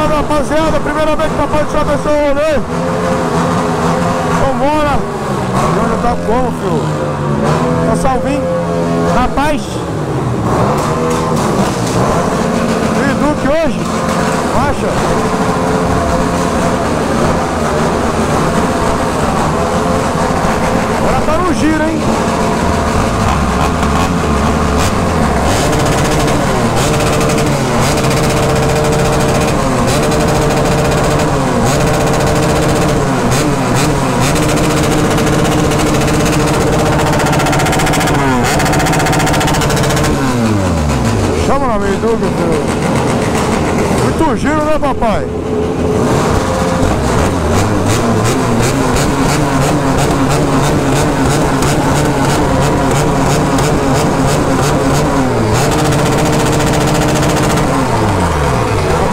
salve, rapaziada. Primeiramente, papai do céu abençoe o rolê. Vambora. Onde tá como, filho? Tá salvinho? Na paz? E Duque hoje? Marcha. Agora tá no giro, hein? Chama na Menduga, filho. Muito giro, né, papai?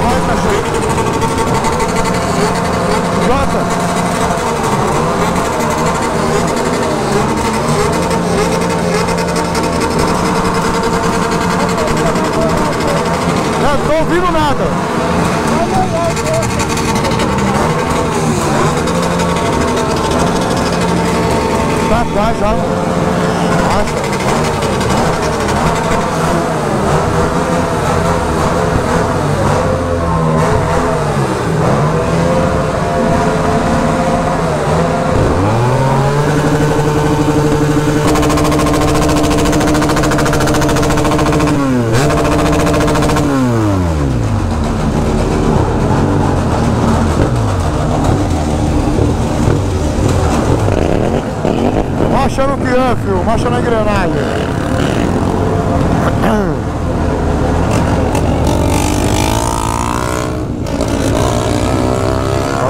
Vai, cachorro. Jota. Não tô ouvindo nada. Tá, tá, já. Acha. Marcha no filho. Marcha na engrenagem.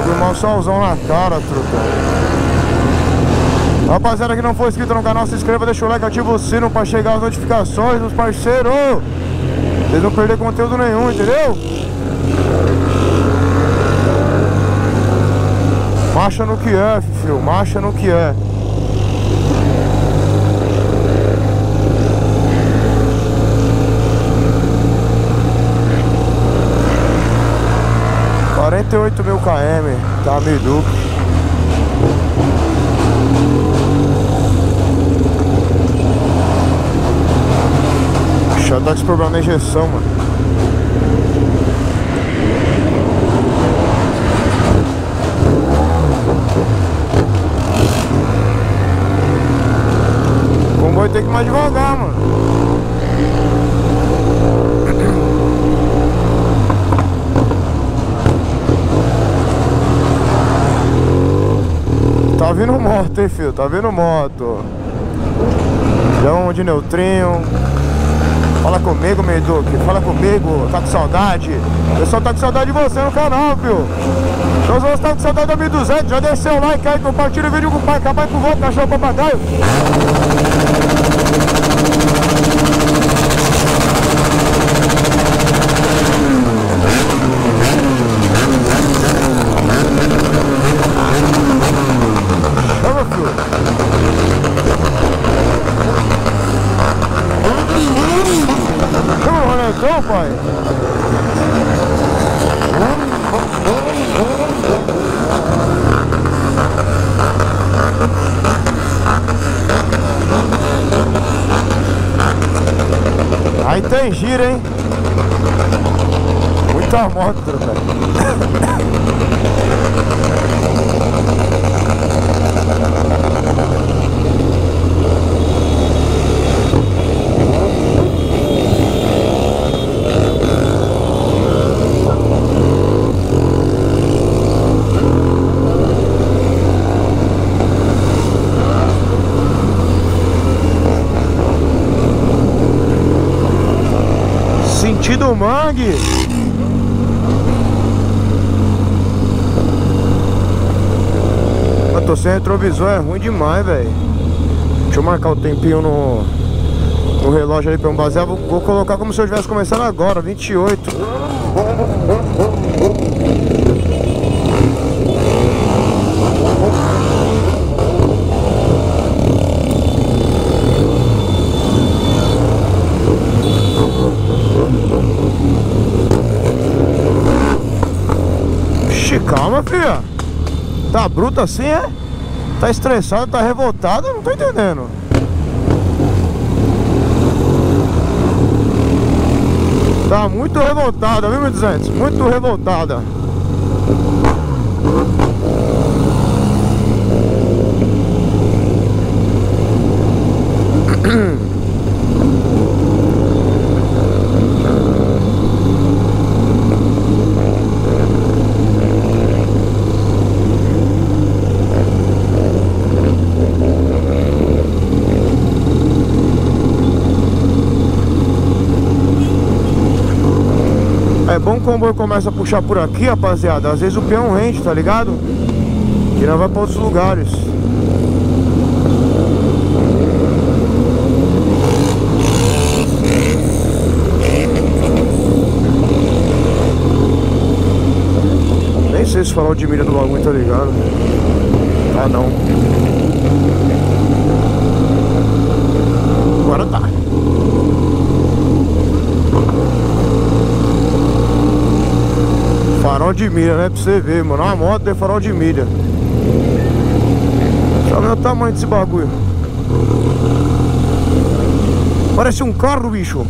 Tomar um solzão na cara, truta. Rapaziada que não for inscrito no canal, se inscreva, deixa o like, ativa o sino pra chegar as notificações dos parceiros. Vocês não perder conteúdo nenhum, entendeu? Marcha no que é, filho. Marcha no que é. Quarenta e oito mil km, tá Miduque. Já tá com problema na injeção, mano. O comboio tem que mais devagar, mano. Tá vindo moto, hein, filho? Tá vindo moto. Leão de neutrinho. Fala comigo, Meduque. Fala comigo. Tá com saudade? O pessoal tá com saudade de você no canal, filho. Nós vamos estar com saudade da 1200. Já desceu o like aí, compartilha o vídeo com o pai. Acabar com o vô, cachorro papagaio. Vamos, filho. Vamos, Pai. Aí tem giro, hein? Muita moto, velho. Sentido mangue. Eu tô sem retrovisor, é ruim demais, velho. Deixa eu marcar o tempinho no, no relógio ali pra eu basear. Vou, vou colocar como se eu estivesse começando agora, 28. Tá bruto assim, é? Tá estressado, tá revoltado? Não tô entendendo. Tá muito revoltada, viu, 1200? Muito revoltada. Que o comboio começa a puxar por aqui, rapaziada. Às vezes o peão rende, tá ligado? E não vai pra outros lugares. Nem sei se farol de milha do bagulho, tá ligado? Ah, não. Agora tá. Farol de milha, né? Pra você ver, mano. Uma moto tem farol de milha. Eu ver o tamanho desse bagulho. Parece um carro, bicho.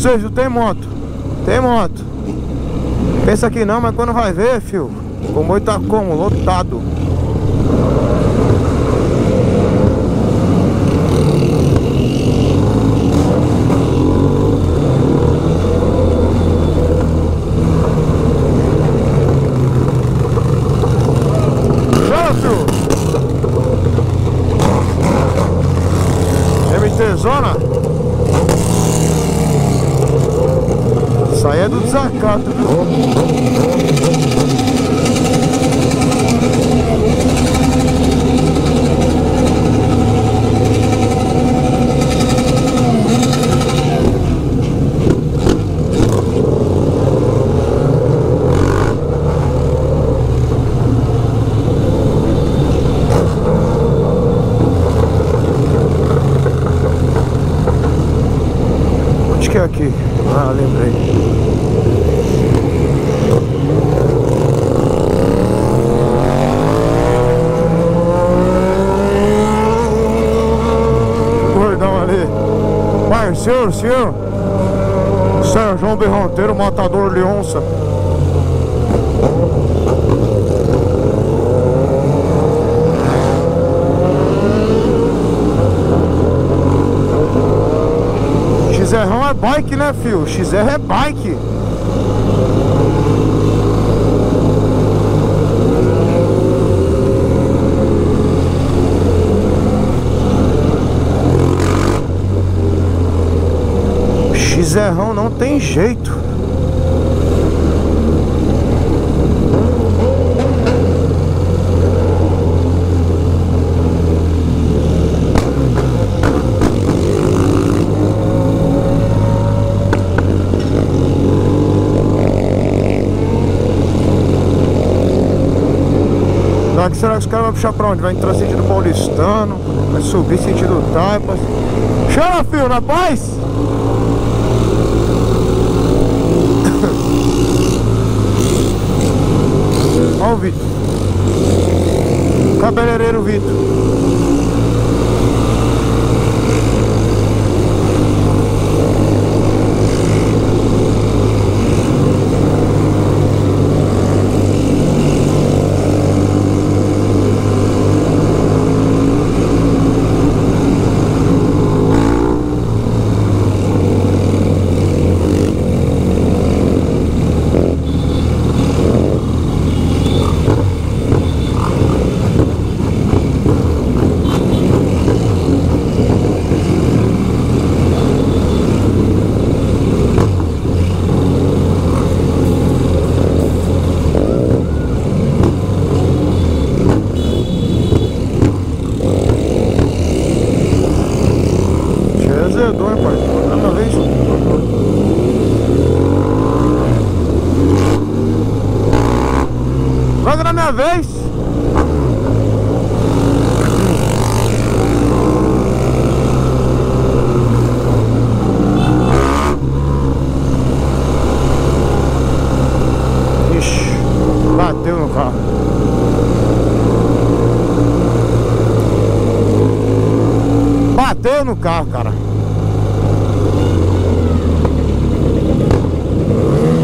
Vocês? Tem moto. Tem moto. Pensa que não, mas quando vai ver, fio, o comboio tá como? Lotado. MT Zona? Isso aí é do desacato, viu? Onde que é aqui? Ah, lembrei. Gordão ali. Senhor. Sérgio Berranteiro, matador de onça. XR é bike, né, fio? XR é bike. XR não tem jeito. Daqui será que os caras vão puxar pra onde? Vai entrar sentido paulistano, vai subir sentido taipas. Chama, filho, na paz! Carro, cara.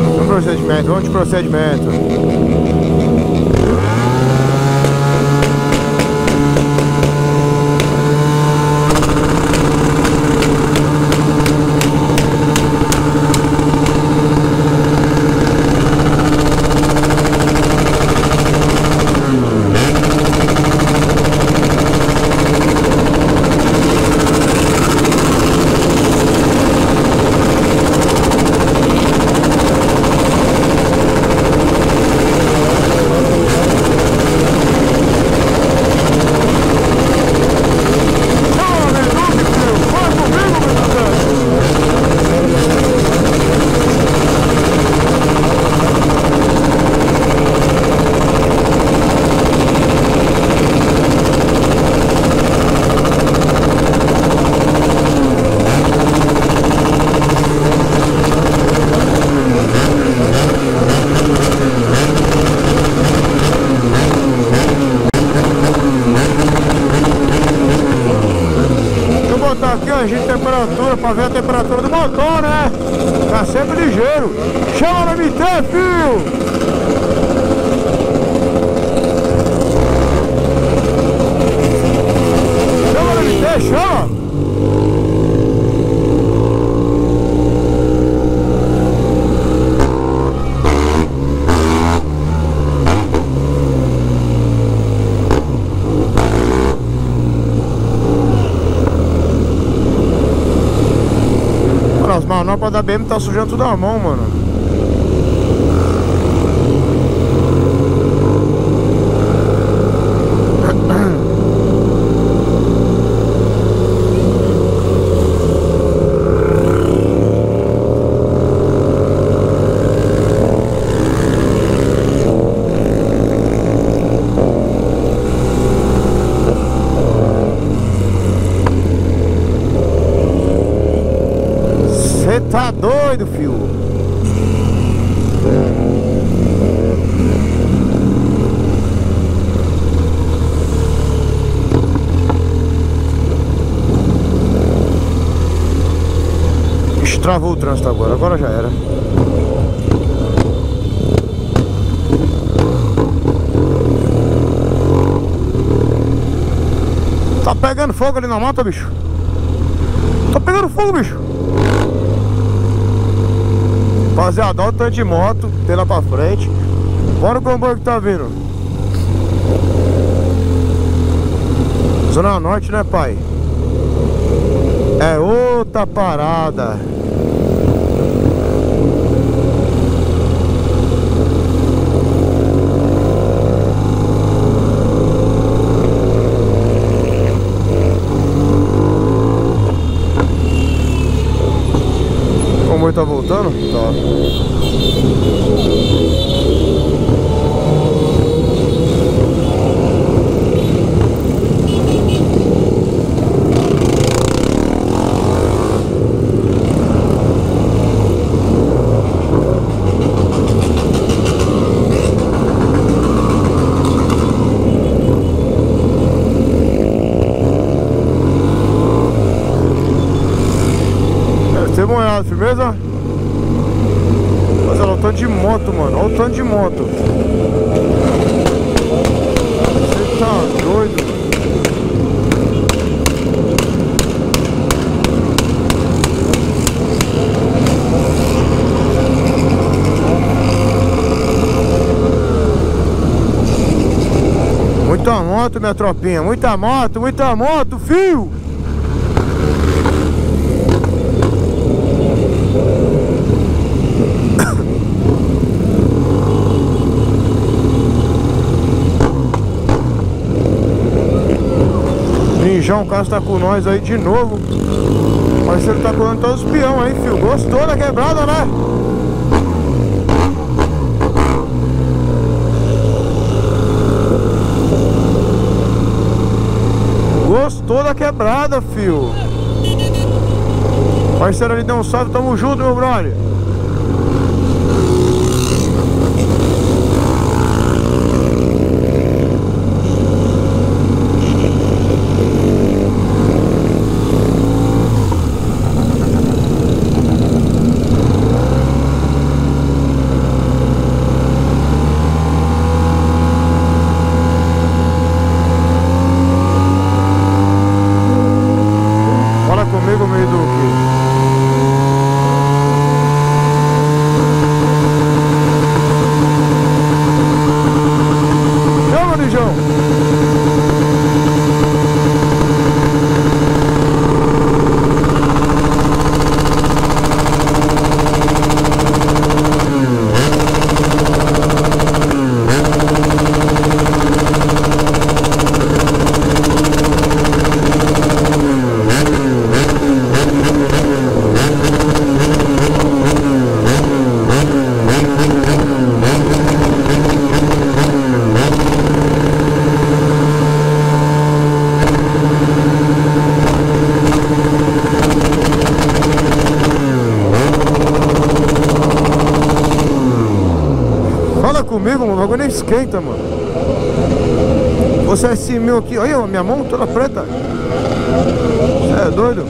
Vamos procedimento, vamos de procedimento. Fala, Meduque, filho! Fala comigo, Meduque! Deixa eu botar aqui, ó, de temperatura, pra ver a temperatura do motor, né? Tá sempre ligeiro. Chama no MT, filho! Chama no MT, chama! Mano, as manoplas da BM tá sujando tudo a mão, mano. Você tá Ixi, travou o trânsito agora, agora já era. Tá pegando fogo ali na mata, bicho? Tá pegando fogo, bicho? Rapaziada, olha o tanto de moto, tem lá pra frente. Bora o comboio que tá vindo. Zona Norte, né, pai? É outra parada. Tá voltando? Tá. Deve ter moado, firmeza? Mas olha o tanto de tanto de moto. Você tá doido? Muita moto, minha tropinha. Muita moto, muita moto, fio! Ninjão Cássio tá com nós aí de novo. O parceiro tá correndo todos os peão aí, filho. Gostou da quebrada, né? Gostou da quebrada, fio. Parceiro ali deu um salve, tamo junto, meu brother. Esquenta, mano. Você é esse meu aqui, olha minha mão toda preta. Você é doido?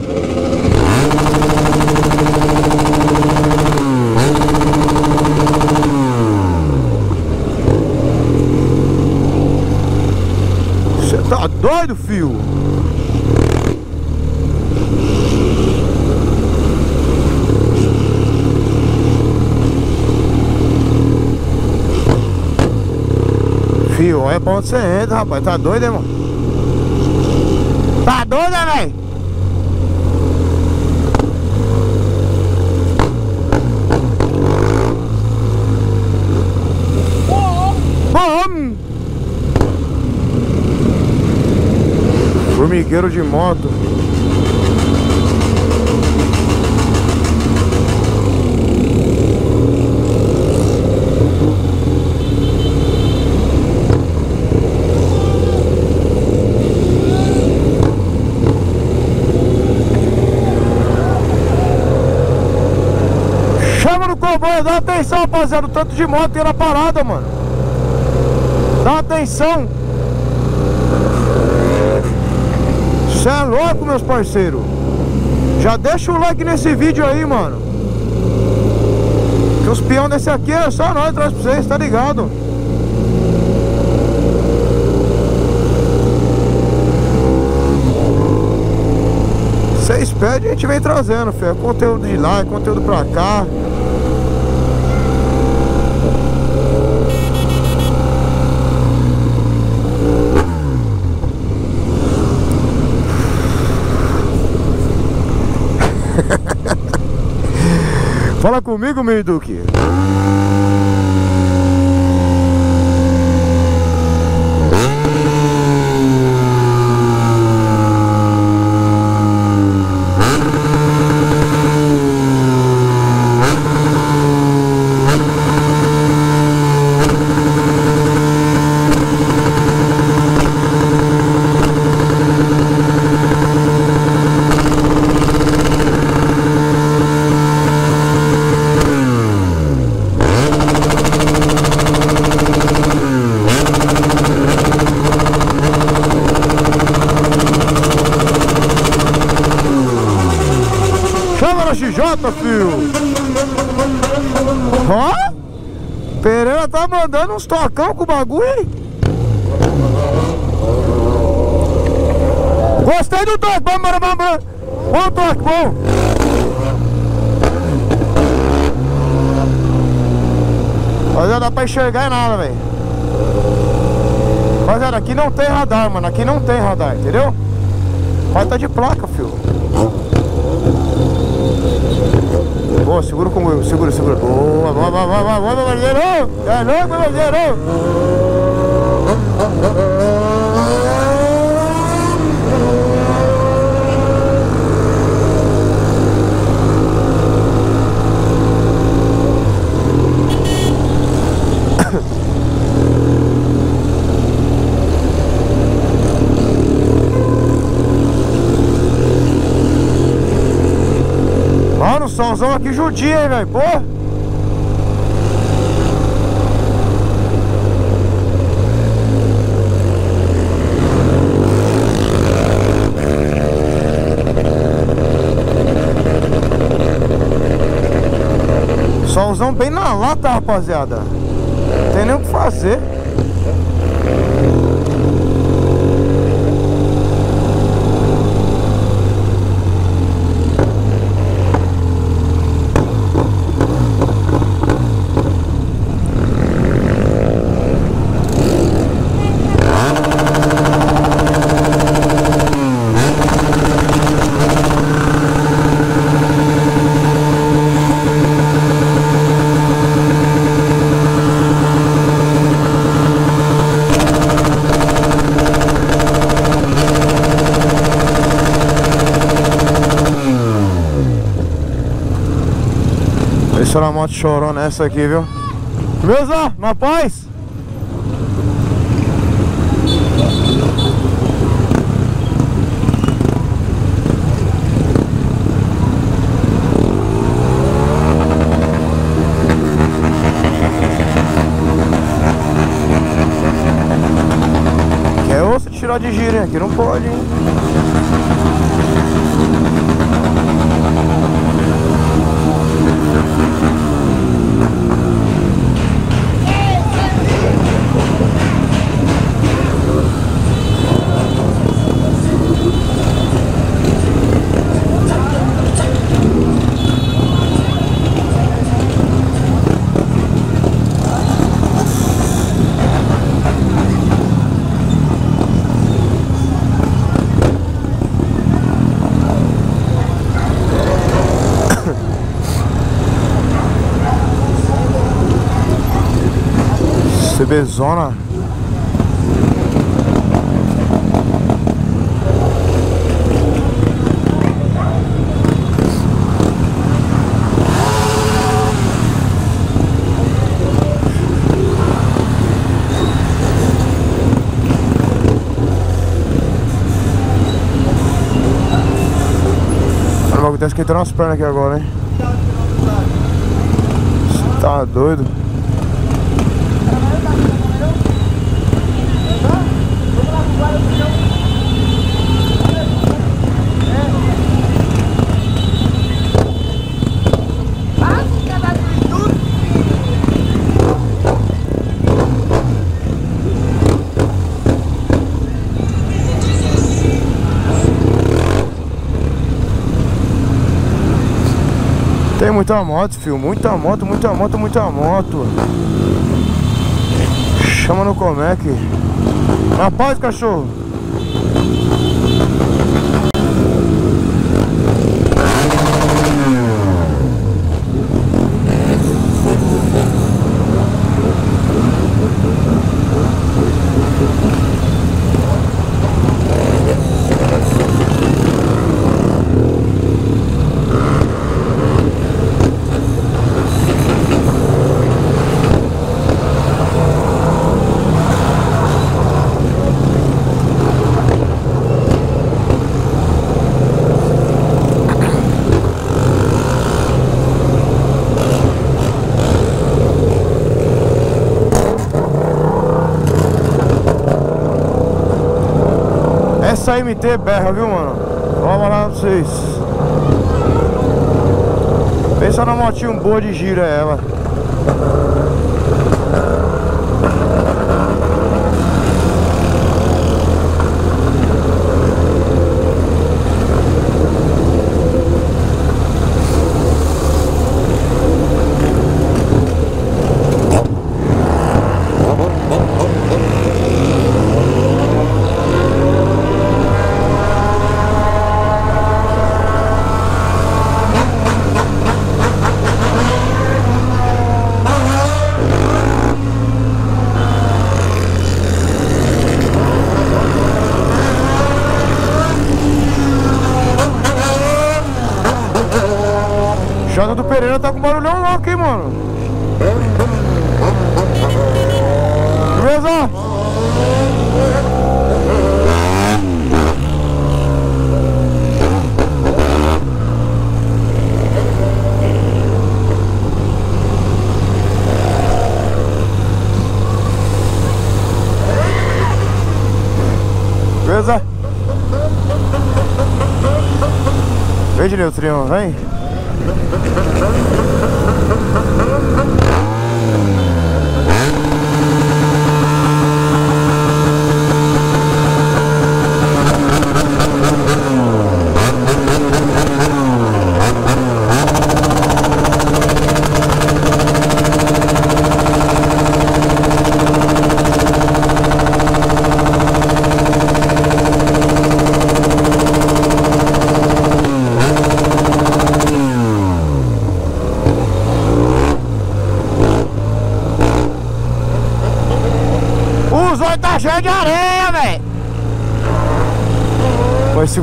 Você tá doido, fio? Olha pra onde você entra, rapaz. Tá doido, irmão? Tá doido, né, velho? Formigueiro de moto. Atenção, rapaziada. O tanto de moto tem na parada, mano. Dá atenção. Você é louco, meus parceiros. Já deixa o like nesse vídeo aí, mano. Que os peão desse aqui é só nós traz pra vocês, tá ligado? Vocês pedem, a gente vem trazendo, fé. Conteúdo de lá, conteúdo pra cá. Fala comigo, meu Duque. Filho. Ó. Pereira tá mandando uns tocão com o bagulho, hein? Gostei do toque, vamos, vamos. Bom toque, bom. Mas dá pra enxergar nada, velho. Rapaziada, aqui não tem radar, mano. Aqui não tem radar, entendeu? Falta de placa, filho. Boa, segura comigo, segura, segura. Boa, boa, boa, boa, boa, meu barbeiro! É louco, meu barbeiro! Solzão aqui judia, hein, velho, pô. Solzão bem na lata, rapaziada. Não tem nem o que fazer. Essa moto chorona essa aqui, viu? Beleza? Na paz? Quer osso tirar de giro, hein? Aqui não pode, hein? CBzona O bagulho tá esquentando as pernas aqui agora, hein? Tá doido? Muita moto, filho. Muita moto, muita moto, muita moto. Chama no Comec. Na paz, cachorro. Essa MT berra, viu, mano? Vamos lá pra vocês. Pensa na motinha boa de gira é ela. barulhão é louco, hein, mano. Beleza? Beleza? Vem, Dileutrinho, vem.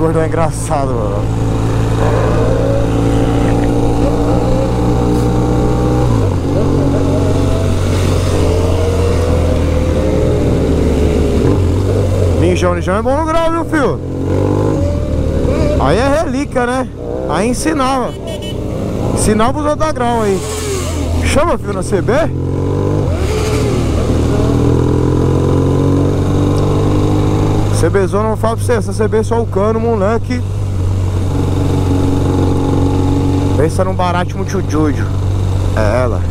Gordão é engraçado, mano. Ninjão, ninjão é bom no grau, viu, filho? Aí é relíquia, né? Aí ensinava. Ensinava os outros grau aí. Chama, filho, na CB? CBzona, não falo pra você, essa CB é só o cano, moleque. Pensa num barato muito júdio. É ela.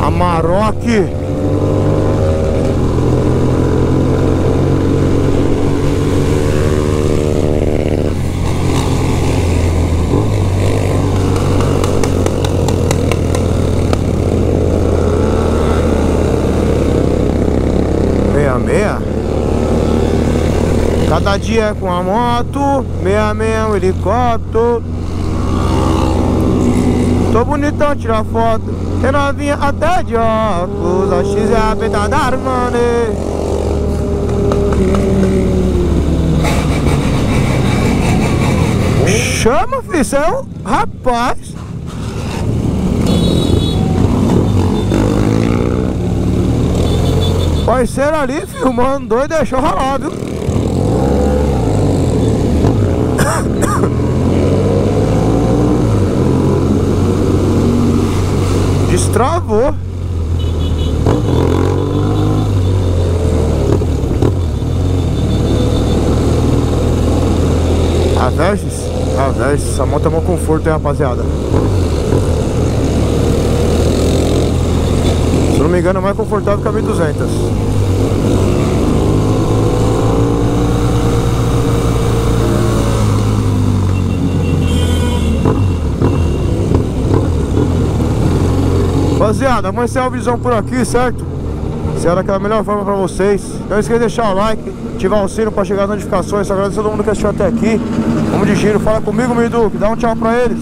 Amarok. Meia meia. Cada dia é com a moto, meia meia um helicóptero. Tô bonitão tirar foto. Tem novinha até de óculos. A X é a beta da Armani. Chama, filho, é rapaz. Parceiro ali filmando doido, deixou rolar, viu? Destravou. A Versys? A Versys, essa moto é um conforto, hein, rapaziada? Se não me engano, é mais confortável que a 1200. Rapaziada, amanhã é o Visão por aqui, certo? Se era aquela melhor forma pra vocês. Não esqueça de deixar o like, ativar o sino pra chegar as notificações. Só agradeço a todo mundo que assistiu até aqui. Vamos de giro, fala comigo, meu Duque, dá um tchau pra eles.